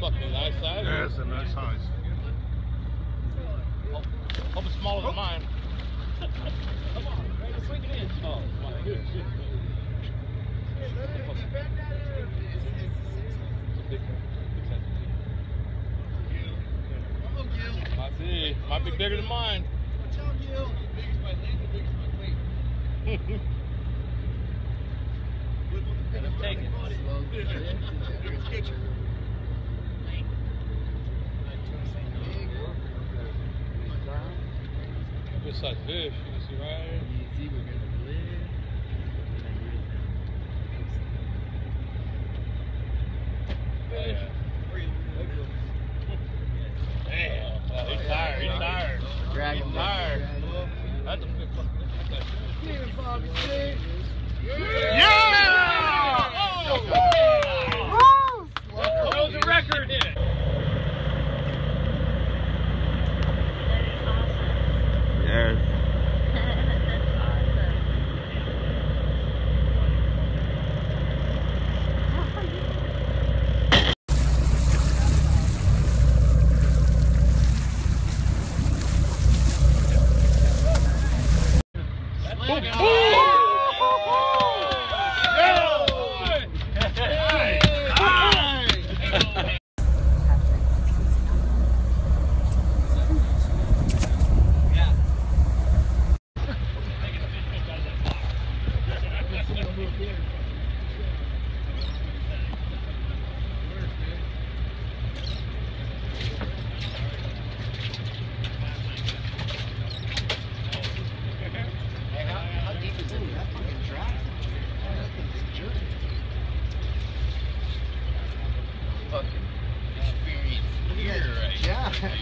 Fucking nice size. Yeah, it's a nice size. Oh, hope it's smaller oh. than mine. Come on, right, swing it in. Oh, my good shit. My big, my big bigger than mine. Watch out, Gil. Fish. You. Damn. Oh, he's tired. He's tired. Drag him He's down. tired. That's a good fucking fish. Yeah! Throws a record in it. Yes. Yeah.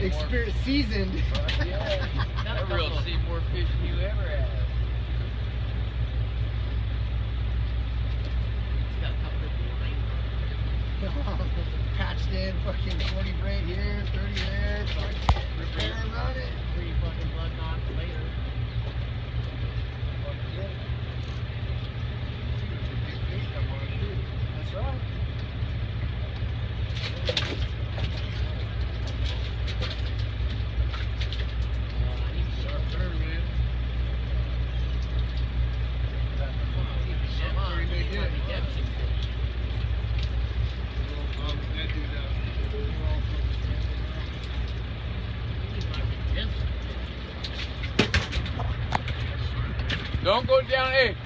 Experience seasoned. Not A real Seymour fish you ever had. Patched in, fucking 40 braid here, 30 there, fucking repair and run it. Three fucking blood knots later. That's right. Don't go down, hey,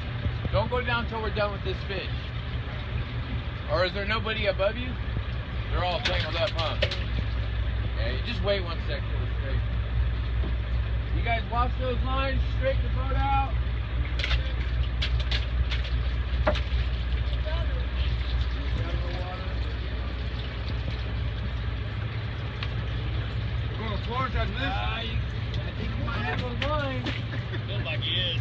don't go down till we're done with this fish. Or is there nobody above you? They're all tangled up, huh? Yeah, you just wait one sec till we're straight. You guys wash those lines, straighten the boat out. We're going to Farallones after this? Ah, you- I think you might have those lines. Feels like he is.